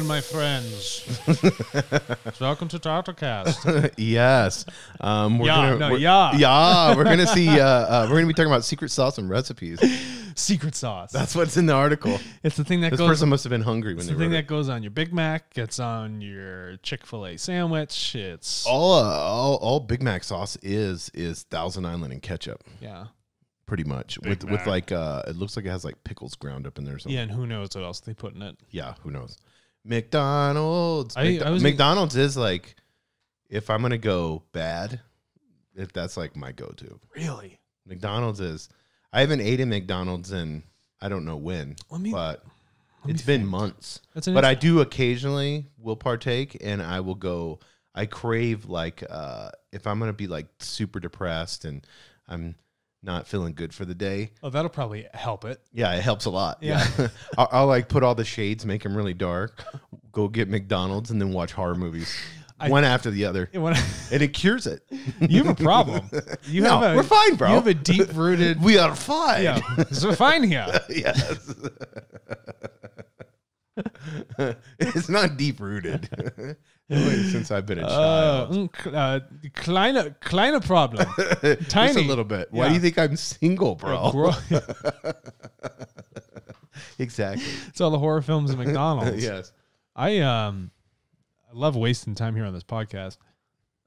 Morgan, my friends. Welcome to TARTLE Cast. yes. Um, we're Yeah, gonna, no, we're- yeah. yeah. We're gonna see. Uh, uh, we're gonna be talking about secret sauce and recipes. Secret sauce. That's what's in the article. it's the thing that This goes. person must have been hungry when It's they the thing that it. goes on your Big Mac. It's on your Chick Fil A sandwich. It's All, uh, all, all Big Mac sauce is is Thousand Island and ketchup, yeah, pretty much. Big with with like, uh, it looks like it has like pickles ground up in there or something. yeah, and who knows what else they put in it? Yeah, who knows? McDonald's. I- McDo- I was- McDonald's is like, if I'm gonna go bad, if that's like my go-to. Really? McDonald's is. I haven't ate at McDonald's in I don't know when, Let me. but let me it's been think. months. That's an But I do occasionally will partake, and I will go. I crave like uh if I'm gonna be like super depressed and I'm not feeling good for the day. Oh, that'll probably help it. Yeah, it helps a lot. Yeah. Yeah, I'll, I'll like put all the shades, make them really dark. Go get McDonald's, and then watch horror movies, I- one after the other, When and it cures it. you have a problem. You No, have a. we're fine, bro. You have a deep rooted. We are fine. yeah, so we're fine here. yes. it's not deep rooted. Since I've been a Uh, child. mm, uh, kleiner, kleiner problem. Just a little bit. Why Yeah. do you think I'm single, bro? Exactly. it's all the horror films at McDonald's. yes. I um, I love wasting time here on this podcast.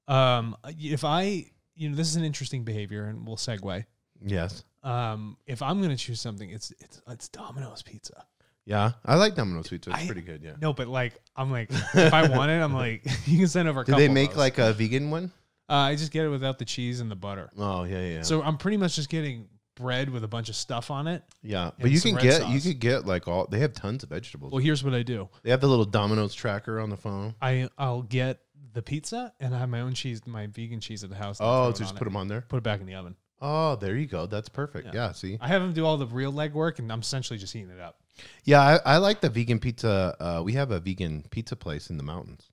Um, if I, you know, this is an interesting behavior, and we'll segue. Yes. Um, if I'm gonna choose something, it's it's it's Domino's pizza. Yeah. I like Domino's pizza. It's I- pretty good. Yeah. No, but like I'm like, if I want it, I'm like, you can send over. A Do couple they of make those. like a vegan one? Uh, I just get it without the cheese and the butter. Oh yeah, yeah. So I'm pretty much just getting bread with a bunch of stuff on it. yeah, but you can red get you sauce. could get like all they have tons of vegetables. Well, here's what I do. they have the little Domino's tracker on the phone. I I'll get the pizza and I have my own cheese, my vegan cheese at the house. Oh, so just put it. them on there. put it back in the oven. Oh, there you go. That's perfect. Yeah. Yeah. see. I have them do all the real legwork, and I'm essentially just heating it up. Yeah, I, I like the vegan pizza. Uh, we have a vegan pizza place in the mountains.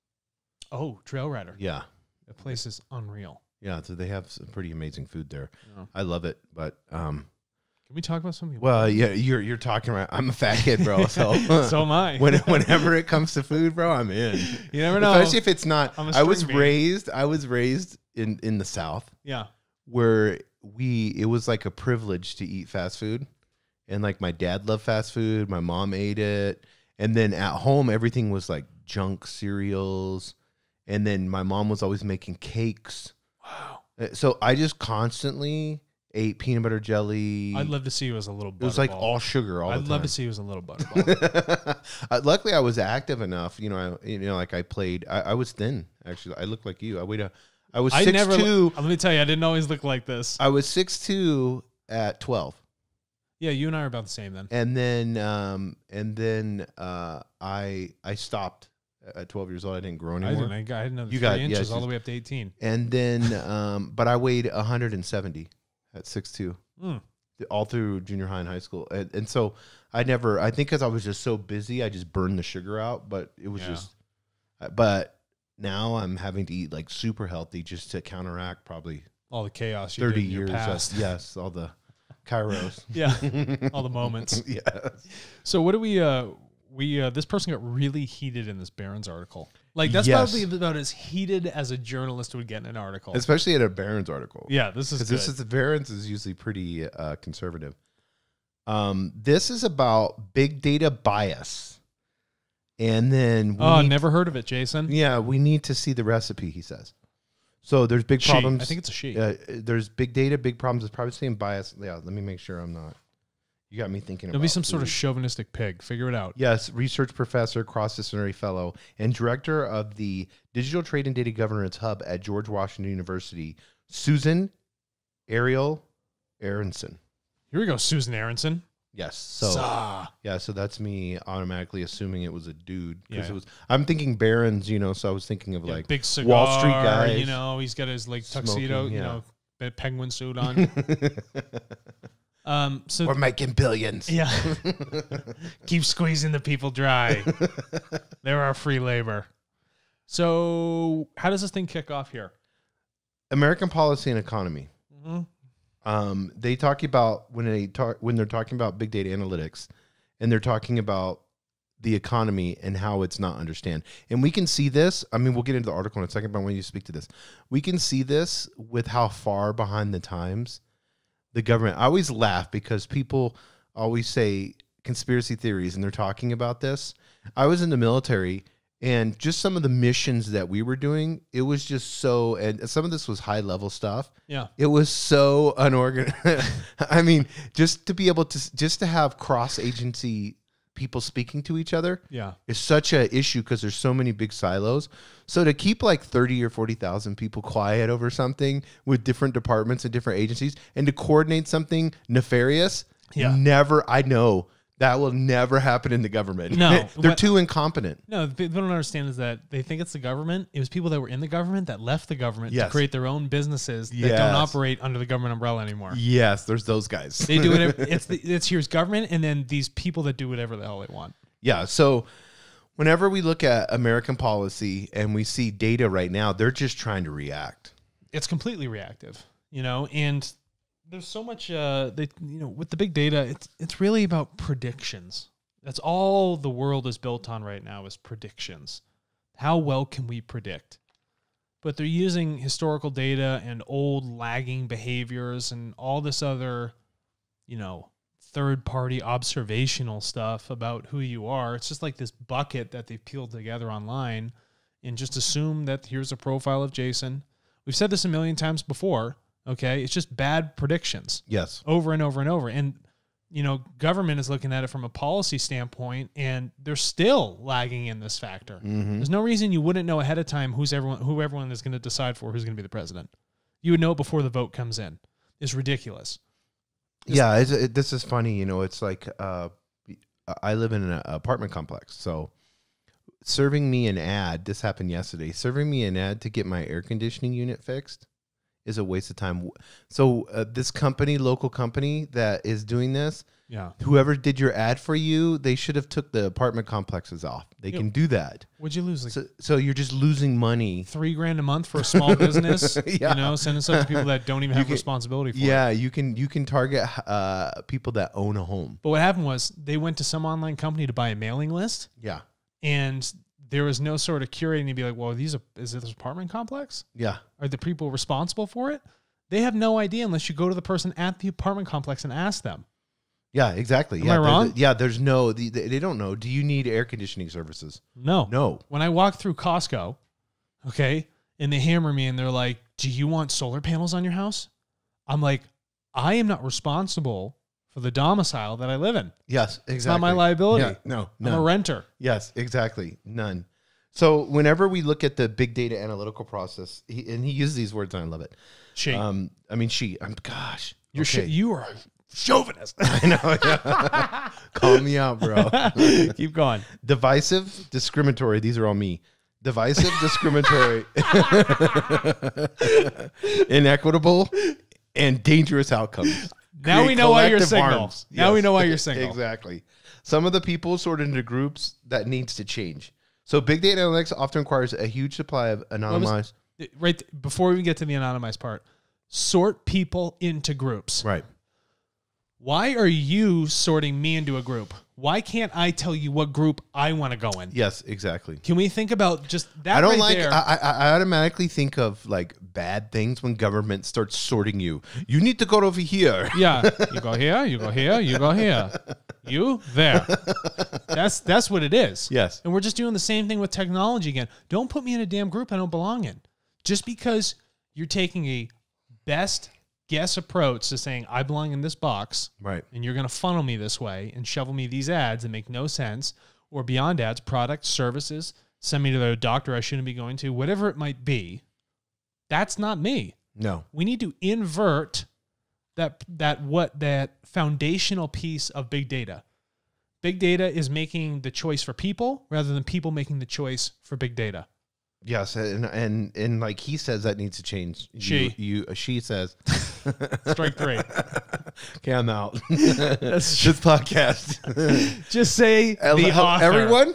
Oh, Trail Rider. Yeah, The place is unreal. yeah. So they have some pretty amazing food there. Yeah. I love it. But um, Can we talk about something? well, yeah, you're you're talking right. I'm a fat kid, bro. So so am I. when, whenever it comes to food, bro, I'm in. you never know. Especially if it's not. I was bean. raised. I was raised in in the South yeah. where we it was like a privilege to eat fast food, and like my dad loved fast food. My mom ate it, and then at home everything was like junk cereals, and then my mom was always making cakes. Wow. Uh, So I just constantly ate peanut butter jelly. I'd love to see you as a little. it was like all sugar all I'd love to see you as a little butterball. Uh, luckily, I was active enough. You know, I you know like I played. I, I was thin actually. I looked like you. I weighed a. I was I six never. two. Let me tell you, I didn't always look like this. I was six two at twelve, yeah, you and I are about the same then. and then um and then uh I I stopped at twelve years old. I didn't grow anymore. I didn't. I got I had another You three got- yeah, inches it's all the way up to 18. And then um but I weighed hundred and seventy at six two. Mm. all through junior high and high school and, and so i never i think because i was just so busy i just burned the sugar out but it was Yeah. just uh, but now i'm having to eat like super healthy just to counteract probably All the chaos. You 30 did in your years past. of yes all the kairos Yeah. all the moments. yeah. So what do we? uh We uh this person got really heated in this Barron's article. Like that's Yes. probably about as heated as a journalist would get in an article. especially in a barron's article yeah, this is good. this is the barron's is usually pretty uh, conservative um this is about big data bias and then we oh, never heard of it, Jason. Yeah, we need to see the recipe, he says. So there's big She. problems. I think it's a she. uh, there's big data, big problems with privacy and bias. Yeah, let me make sure I'm not. You got me thinking There'll about be some sort of food. chauvinistic pig. Figure it out. Yes, research professor, cross disciplinary fellow, and director of the Digital Trade and Data Governance Hub at George Washington University, Susan Ariel Aaronson. Here we go, Susan Aaronson. Yes. So Sa. yeah, so that's me automatically assuming it was a dude because Yeah. it was. I'm thinking Barons, you know. So I was thinking of Yeah, like big cigar. Wall Street guy. You know, he's got his like tuxedo. Smoking, You yeah. know, pe- penguin suit on. um. So We're making billions. yeah, keep squeezing the people dry. They're our free labor. So how does this thing kick off here? American policy and economy. Mhm. Um, they talk about when they talk when they're talking about big data analytics, and they're talking about the economy and how it's not understand. And we can see this. I mean, we'll get into the article in a second, but when you speak to this. We can see this with how far behind the times the government. I always laugh because people always say conspiracy theories and they're talking about this. I was in the military and just some of the missions that we were doing, it was just so and some of this was high level stuff. Yeah. It was so unorganized. I mean, just to be able to just to have cross agency people speaking to each other Yeah. is such a issue because there's so many big silos. So to keep like 30 or 40,000 people quiet over something with different departments and different agencies and to coordinate something nefarious, Yeah. never I know that will never happen in the government. No. They're What- too incompetent. No, the people don't understand is that they think it's the government. It was people that were in the government that left the government Yes. to create their own businesses that Yes. don't operate under the government umbrella anymore. Yes, there's those guys. They do whatever. it's the, it's here's government, and then these people that do whatever the hell they want. Yeah. So whenever we look at American policy and we see data right now, they're just trying to react. It's completely reactive, you know. And there's so much. Uh, they you know with the big data, it's it's really about predictions. That's all the world is built on right now is predictions. How well can we predict? But they're using historical data and old lagging behaviors and all this other, you know, third party observational stuff about who you are. It's just like this bucket that they've peeled together online and just assume that here's a profile of Jason. We've said this a million times before. Okay. It's just bad predictions Yes. over and over and over. And you know, government is looking at it from a policy standpoint, and they're still lagging in this factor. Mm-hmm. There's no reason you wouldn't know ahead of time who's everyone, who everyone is going to decide for who's going to be the president. You would know it before the vote comes in. It's ridiculous. Yeah, it's, it, this is funny. You know, it's like uh, I live in an apartment complex, so serving me an ad. This happened yesterday. Serving me an ad to get my air conditioning unit fixed is a waste of time. So uh, this company, local company that is doing this, Yeah. whoever did your ad for you, they should have took the apartment complexes off. They Yep. can do that. Would you lose like So, so you're just losing money. three grand a month for a small business? Yeah. You know, sending stuff to people that don't even have can- responsibility for it. Yeah, you can you can target uh, people that own a home. But what happened was they went to some online company to buy a mailing list. Yeah, and there was no sort of curating to be like, well, these are, is this apartment complex? yeah. Are the people responsible for it? They have no idea unless you go to the person at the apartment complex and ask them. Yeah, exactly. Am yeah, I wrong? yeah, there's no. They, they don't know. Do you need air conditioning services? No. No. When I walk through Costco, okay, and they hammer me and they're like, do you want solar panels on your house? I'm like, I am not responsible for the domicile that I live in. Yes, exactly. It's not my liability. Yeah, no, I'm a no. renter. yes, exactly. None. So whenever we look at the big data analytical process, he, and he uses these words, and I love it. She, Um, I mean, she. I'm gosh. you're okay. sh- you are a chauvinist. I know. Yeah. Call me out, bro. Keep going. Divisive, discriminatory. These are all me. Divisive, discriminatory, inequitable, and dangerous outcomes. Now we know why you're single. Now we know why you're single. exactly. Some of the people sorted into groups that needs to change. So big data analytics often requires a huge supply of anonymized. right before we get to the anonymized part sort people into groups Right. Why are you sorting me into a group why can't i tell you what group i want to go in Yes, exactly. can we think about just that I don't right like. there? I, I I automatically think of like bad things when government starts sorting you. You need to go over here. yeah you go here you go here you go here you there that's that's what it is Yes. and we're just doing the same thing with technology again don't put me in a damn group i don't belong in just because you're taking a best guess approach to saying i belong in this box Right. and you're going to funnel me this way and shovel me these ads that make no sense or beyond ads, products, services, send me to the doctor I shouldn't be going to, whatever it might be. That's not me. No. We need to invert that that what that foundational piece of big data. Big data is making the choice for people rather than people making the choice for big data. Yes, and and and like he says that needs to change. She. you, uh, she says. Strike three. okay, I'm out. this podcast. Just say the author. Everyone,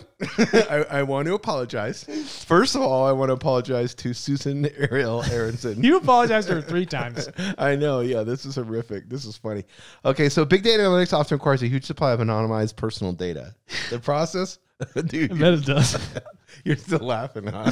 I, I want to apologize. First of all, I want to apologize to Susan Ariel Aaronson. You apologized to her three times. I know. Yeah, this is horrific. This is funny. Okay, so big data analytics often requires a huge supply of anonymized personal data. The process Dude, I bet it does. you're still laughing, huh?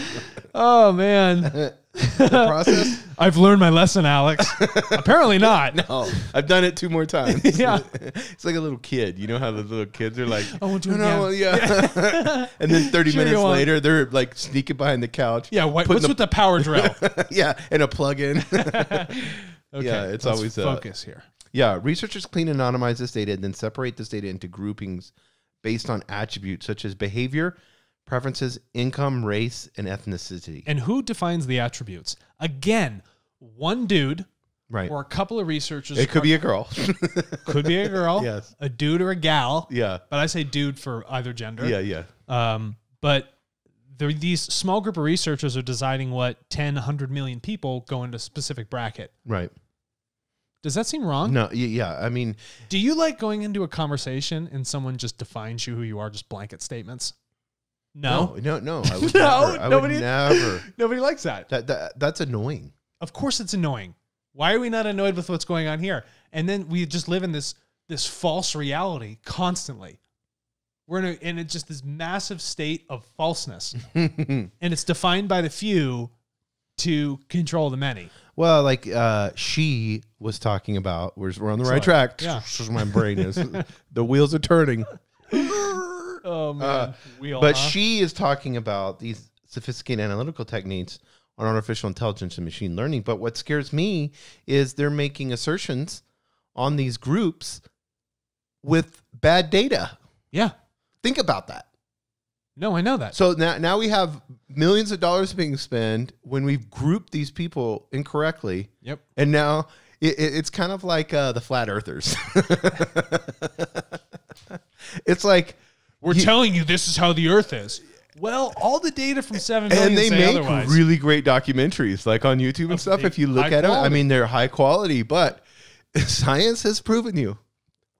oh man, the process? I've learned my lesson, Alex. Apparently not. No, I've done it two more times. Yeah. it's like a little kid. You know how the little kids are like, I won't do no, it no, again. yeah. and then 30 Sure minutes later, they're like sneaking behind the couch. Yeah, what, what's the- with the power drill? yeah, and a plug in. Okay, Yeah, it's always, uh, focus here. yeah, researchers clean and anonymize this data and then separate this data into groupings based on attributes such as behavior, preferences, income, race, and ethnicity. And who defines the attributes? Again, one dude Right. or a couple of researchers. It could be a girl. could be a girl, Yes. a dude or a gal. yeah. But I say dude for either gender. Yeah, yeah. Um, but there, these small group of researchers are deciding what 10, 100 million people go into a specific bracket. Right. Does that seem wrong? No, yeah. I mean, Do you like going into a conversation and someone just defines you who you are, just blanket statements? No. no, no, no. I would No, never. I nobody- would never. Nobody likes that. That, that that's annoying. Of course it's annoying. Why are we not annoyed with what's going on here? And then we just live in this this false reality constantly. We're in, a, in a, just this massive state of falseness. and it's defined by the few to control the many. Well, like uh, she was talking about, we're, we're on the right Sorry. track. Yeah. My brain is. the wheels are turning. Oh man. Uh, we all But huh? she is talking about these sophisticated analytical techniques on artificial intelligence and machine learning. But what scares me is they're making assertions on these groups with bad data. Yeah. Think about that. No, I know that. So now, now we have millions of dollars being spent when we've grouped these people incorrectly. Yep. And now it, it- it's kind of like uh, the flat earthers. it's like, We're You- telling you this is how the earth is. Well, all the data from 7 million and they say make otherwise. really great documentaries like on YouTube and Of stuff. the If you look high at them, I mean, they're high quality, but science has proven you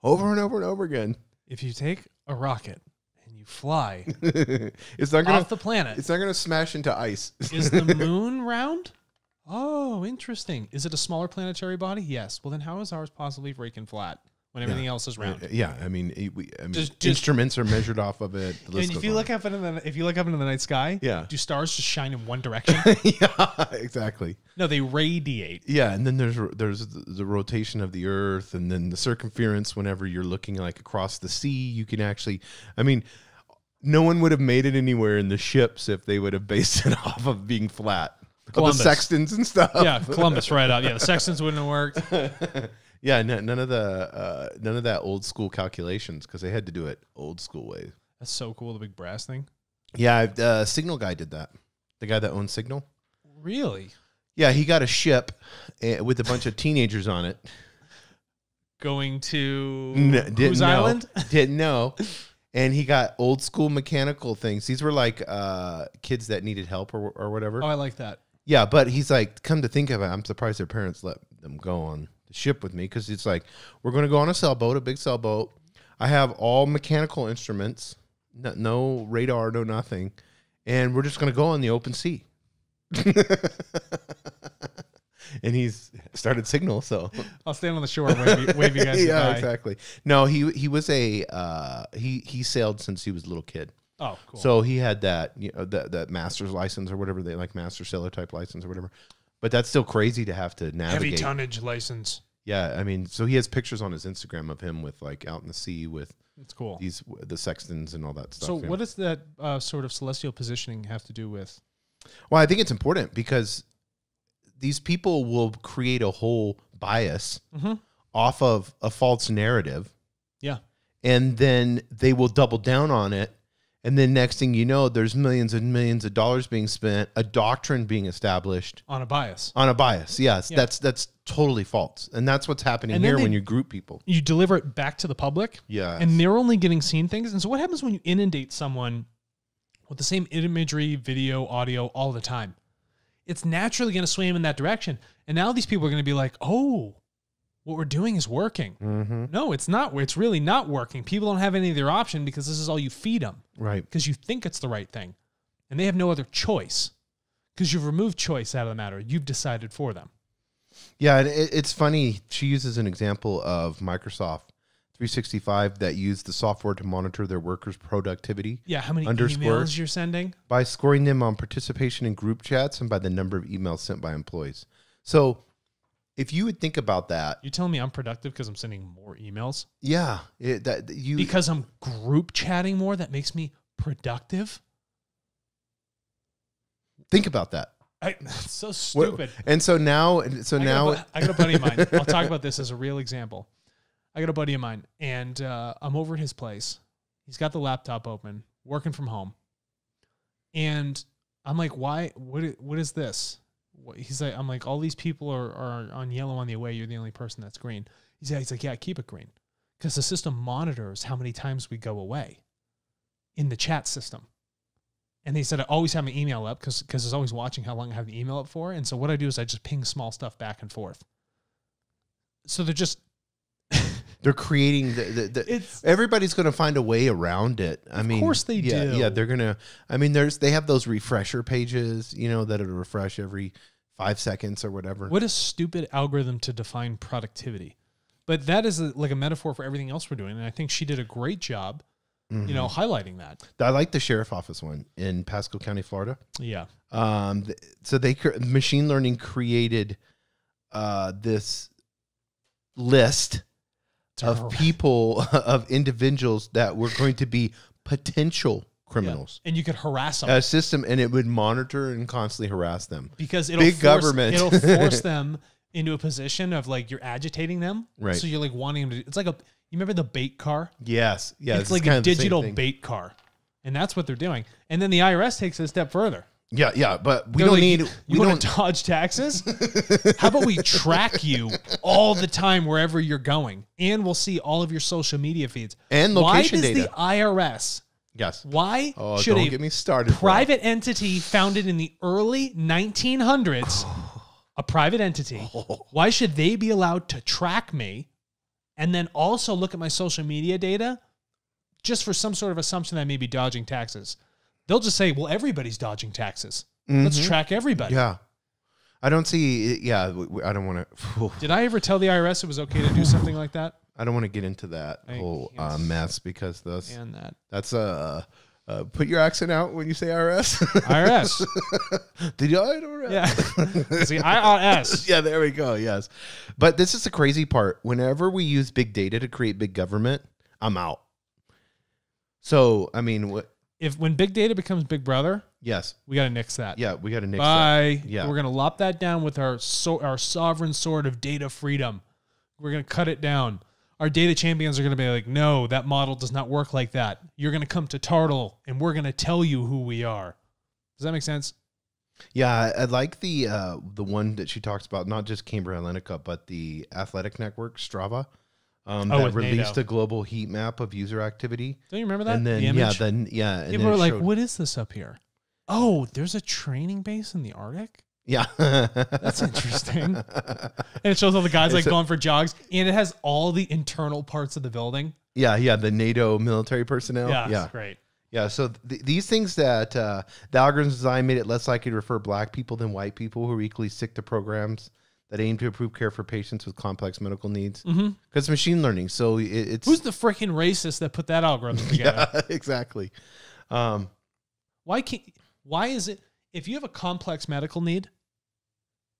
over and over and over again. if you take a rocket and you fly it's not gonna, off the planet, it's not gonna smash into ice. is the moon round? Oh, interesting. Is it a smaller planetary body? Yes. Well, then how is ours possibly freaking flat when everything else is round? Yeah, I mean, we, I mean Just- just- instruments are measured off of it. And if you on. look up into the if you look up into the night sky, Yeah. do stars just shine in one direction? yeah, exactly. no, they radiate. Yeah, and then there's there's the, rotation of the Earth, and then the circumference. Whenever you're looking like across the sea, you can actually. I mean, no one would have made it anywhere in the ships if they would have based it off of being flat. Of the Columbus. sextants and stuff. Yeah, Columbus right out. Yeah, the sextants wouldn't have worked. Yeah. no- none of the uh, none of that old school calculations because they had to do it old school way. That's so cool. The big brass thing. Yeah, uh, Signal guy did that. The guy that owns Signal. Really? Yeah, he got a ship uh, with a bunch of teenagers on it. Going to N- didn't whose know. island? Didn't know. And he got old school mechanical things. These were like uh, kids that needed help or, or whatever. Oh, I like that. Yeah, but he's like, come to think of it, I'm surprised their parents let them go on ship with me because it's like, we're going to go on a sailboat, a big sailboat. I have all mechanical instruments, no, no radar, no nothing. And we're just going to go on the open sea. and he's started signal, so I'll stand on the shore and wave you, wave you guys yeah, exactly. No, he he was a uh, he he sailed since he was a little kid. Oh, cool. So he had that you know that that master's license or whatever they like master sailor type license or whatever. But that's still crazy to have to navigate. heavy tonnage license. Yeah, I mean, so he has pictures on his Instagram of him with like out in the sea with it's cool. these the sextants and all that stuff. So, yeah. what does that uh, sort of celestial positioning have to do with? Well, I think it's important because these people will create a whole bias Mhm. off of a false narrative. Yeah. And then they will double down on it. And then next thing you know, there's millions and millions of dollars being spent, a doctrine being established On a bias. on a bias. Yes, Yeah. that's that's totally false. And that's what's happening And here they- when you group people. You deliver it back to the public, Yeah. and they're only getting seen things. And so, what happens when you inundate someone with the same imagery, video, audio all the time? It's naturally going to sway them in that direction. And now these people are going to be like, "Oh, what we're doing is working." mm-hmm. No, it's not. It's really not working. People don't have any other option because this is all you feed them. Right. because you think it's the right thing and they have no other choice because you've removed choice out of the matter. You've decided for them. Yeah, and it, it's funny. She uses an example of Microsoft 365 that use the software to monitor their workers' productivity Yeah, how many emails you're sending? by scoring them on participation in group chats and by the number of emails sent by employees. So, if you would think about that, You're telling me I'm productive because I'm sending more emails? yeah, it, that you Because I'm group chatting more, that makes me productive? think about that. I, that's so What- stupid. And so now, so I now, got, a, I got a buddy of mine. I'll talk about this as a real example. I got a buddy of mine, and uh, I'm over at his place. He's got the laptop open, working from home, and I'm like, "Why? What? What is this?" He's like, "I'm like, all these people are, are on yellow on the away. You're the only person that's green." He's like, he's like, "Yeah, keep it green, because the system monitors how many times we go away in the chat system." And they said I always have my email up because it's always watching how long I have the email up for. And so what I do is I just ping small stuff back and forth. So they're just they're creating the, the, the it's everybody's going to find a way around it. I mean, of course they yeah, do. Yeah, they're gonna. I mean, there's they have those refresher pages, you know, that'll refresh every five seconds or whatever. what a stupid algorithm to define productivity. But that is a, like a metaphor for everything else we're doing, and I think she did a great job, you know, highlighting that. I like the sheriff office one in Pasco County, Florida. Yeah, Um, so they machine learning created uh, this list of people of individuals that were going to be potential criminals. and you could harass them A system, and it would monitor and constantly harass them. because it'll big force, government. It'll force them into a position of like you're agitating them, Right. So you're like wanting them to. It's like a. You remember the bait car? Yes, yes, it's like a of the same digital bait car, and that's what they're doing. And then the IRS takes it a step further. Yeah, yeah, but we They're don't like, need. You, We want don't. to dodge taxes? How about we track you all the time wherever you're going, and we'll see all of your social media feeds And location Why does data. the IRS? yes. Why Oh, should don't a get me started. bro. private entity founded in the early 1900s, a private entity, why should they be allowed to track me and then also look at my social media data just for some sort of assumption that I may be dodging taxes? They'll just say, well, everybody's dodging taxes. Let's Mhm. track everybody. Yeah, I don't see. Yeah, I don't want to. Did I ever tell the IRS it was okay to do something like that? I don't want to get into that I whole uh, mess because that's And that that's uh, uh, put your accent out when you say IRS. IRS. Did you? I don't yeah. See, IRS. yeah, there we go. Yes, but this is the crazy part. Whenever we use big data to create big government, I'm out. So I mean, what? If when big data becomes big brother, Yes, we got to nix that. yeah, we got to nix that. Bye. Yeah. We're gonna lop that down with our so our sovereign sword of data freedom. We're gonna cut it down. Our data champions are gonna be like, no, that model does not work like that. You're gonna come to TARTLE, and we're gonna tell you who we are. Does that make sense? Yeah, I, I like the uh, the one that she talks about, not just Cambridge Analytica, but the Athletic Network Strava. Um, Oh, that released NATO. a global heat map of user activity, Don't you remember that? and then the yeah, then yeah, and people then were like, showed- "What is this up here?" Oh, there's a training base in the Arctic. yeah, That's interesting. And it shows all the guys like going for jogs, and it has all the internal parts of the building. yeah, yeah, the NATO military personnel. yeah, yeah, great. Yeah, so th- these things that uh, the algorithm design made it less likely to refer black people than white people who are equally sick to programs that aim to improve care for patients with complex medical needs. Because hmm it's machine learning, so it, it's Who's the freaking racist that put that algorithm together? yeah, exactly. Um, Why can't? Why is it if you have a complex medical need?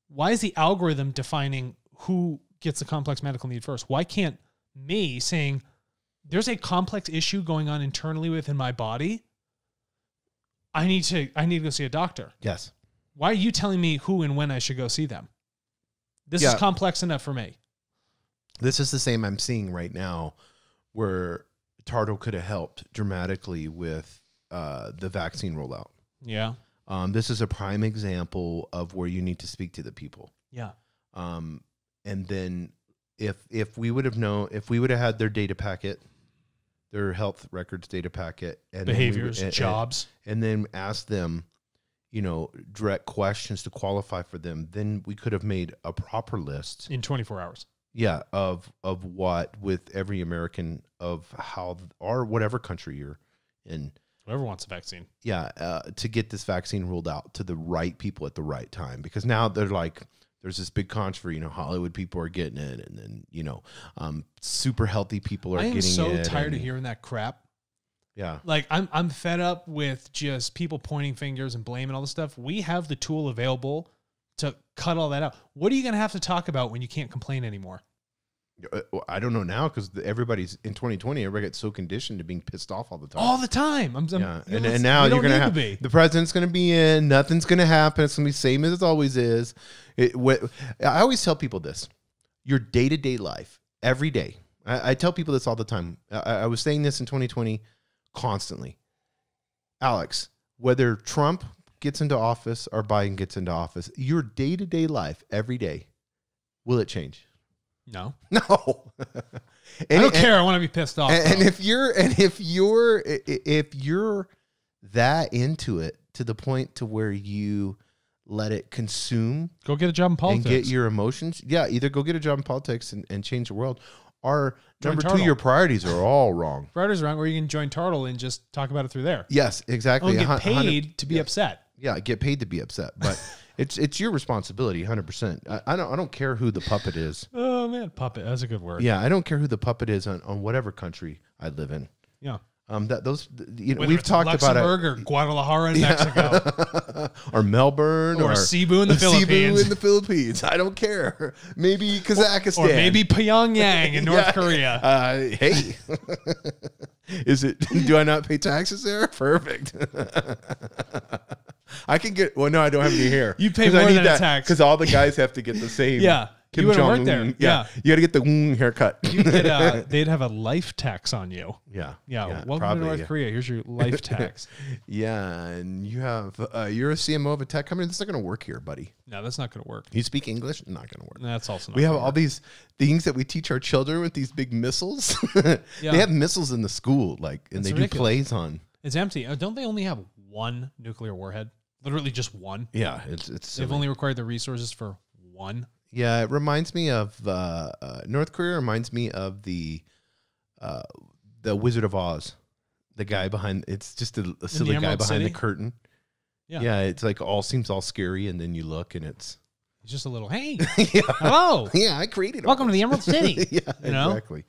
Why is the algorithm defining who gets a complex medical need first? Why can't me saying there's a complex issue going on internally within my body? I need to I need to go see a doctor. yes, Why are you telling me who and when I should go see them? This Yeah. is complex enough for me. this is the same I'm seeing right now, where TARTLE could have helped dramatically with uh, the vaccine rollout. Yeah. Um, this is a prime example of where you need to speak to the people. Yeah. um, and then if if we would have known if we would have had their data packet their health records data packet and then we would- Behaviors, and- and- jobs. and then asked them you know direct questions to qualify for them then we could have made a proper list in 24 hours. yeah of of what with every american of how or whatever country you're in Whoever wants a vaccine. yeah, uh, to get this vaccine ruled out to the right people at the right time. Because now they're like, there's this big controversy. You know, Hollywood people are getting it, and then you know, um, super healthy people are getting. I am so tired of hearing that crap. Yeah, Like I'm I'm fed up with just people pointing fingers and blaming all this stuff. We have the tool available to cut all that out. What are you going to have to talk about when you can't complain anymore? Uh, I don't know now because everybody's in 2020. Everybody gets so conditioned to being pissed off all the time. All the time. I'm, I'm yeah, you and, know, and now you're gonna have to be. the president's gonna be in. Nothing's gonna happen. It's gonna be same as it always is. It, what, I always tell people this: your day to day life, every day. I, I tell people this all the time. I, I was saying this in 2020 constantly. Alex, whether Trump gets into office or Biden gets into office, your day to day life, every day, will it change? No. No. I don't and- care. I want to be pissed off. and, and if you're and if you're if you're that into it to the point to where you let it consume Go get a job in politics. and get your emotions yeah either go get a job in politics and, and change the world or Number two your priorities are all wrong Writers wrong, where you can join TARTLE and just talk about it through there. yes exactly Oh, get paid to be yeah. upset. yeah get paid to be upset but it's it's your responsibility 100% I, I don't i don't care who the puppet is Oh man, puppet. That's a good word. yeah i don't care who the puppet is on, on whatever country i live in Yeah. Um that those you know Whether we've talked about it Luxembourg or Guadalajara in Mexico or Melbourne or or Cebu in the Cebu Philippines in the Philippines. I don't care. Maybe Kazakhstan or maybe Pyongyang in North Yeah. Korea. Uh, hey, is it? Do I not pay taxes there? Perfect. I can get. Well, no, I don't have any hair. You pay more than a tax. because all the guys have to get the same. Yeah. Kim You work Jong-un. there. Yeah. Yeah. you got to get the mm haircut. You'd get, uh, they'd have a life tax on you. yeah, Yeah. welcome probably, to North yeah. Korea. Here's your life tax. Yeah, and you have uh, you're a CMO of a tech company. That's not going to work here, buddy. no, that's not going to work. You speak English? Not going to work. That's also not We have gonna all these things that we teach our children with these big missiles. They have missiles in the school, like, and That's they ridiculous. do plays on. It's empty. Uh, Don't they only have one nuclear warhead? Literally just one. Yeah, it's it's. They've silly. only required the resources for one. Yeah, it reminds me of uh, uh, North Korea. Reminds me of the uh, the Wizard of Oz. The guy behind it's just a, a silly guy behind City? the curtain. Yeah. yeah, it's like all seems all scary, and then you look and it's It's just a little, hey, yeah, hello, yeah. I created. welcome to the Emerald City. yeah, You know? exactly.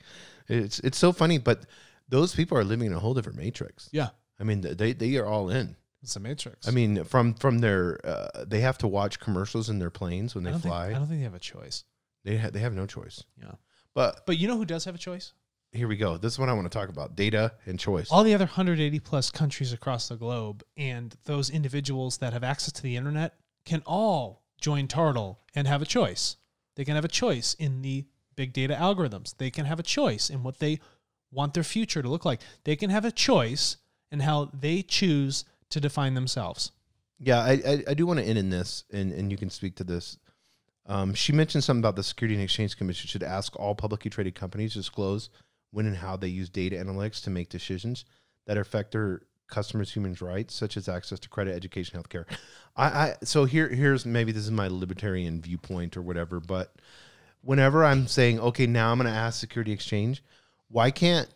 It's it's so funny, but those people are living in a whole different matrix. Yeah, I mean, they they are all in. It's the Matrix. I mean, from from their uh, they have to watch commercials in their planes when they think, fly. I don't think they have a choice. they ha- they have no choice. Yeah. But But you know who does have a choice? here we go. This is what I want to talk about: data and choice. All the other 180 plus countries across the globe and those individuals that have access to the internet can all join TARTLE and have a choice. They can have a choice in the big data algorithms. They can have a choice in what they want their future to look like. They can have a choice in how they choose to define themselves. Yeah, I I, I do want to end in this, and and you can speak to this. Um, she mentioned something about the Security and Exchange Commission should ask all publicly traded companies to disclose when and how they use data analytics to make decisions that affect their customers' human rights, such as access to credit, education, healthcare. I, I so here here's maybe this is my libertarian viewpoint or whatever, but whenever I'm saying, okay, now I'm going to ask Security Exchange, why can't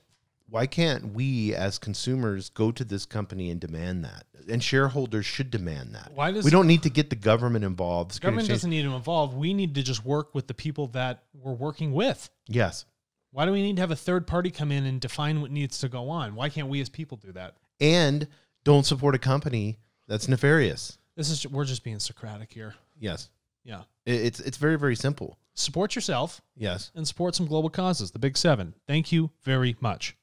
why can't we as consumers go to this company and demand that? And shareholders should demand that. Why does we don't need to get the government involved. the government doesn't need to involve? We need to just work with the people that we're working with. yes, Why do we need to have a third party come in and define what needs to go on? Why can't we as people do that? and don't support a company that's nefarious. This is we're just being Socratic here. Yes, Yeah. It- it's it's very very simple. Support yourself Yes. and support some global causes, the big seven. Thank you very much.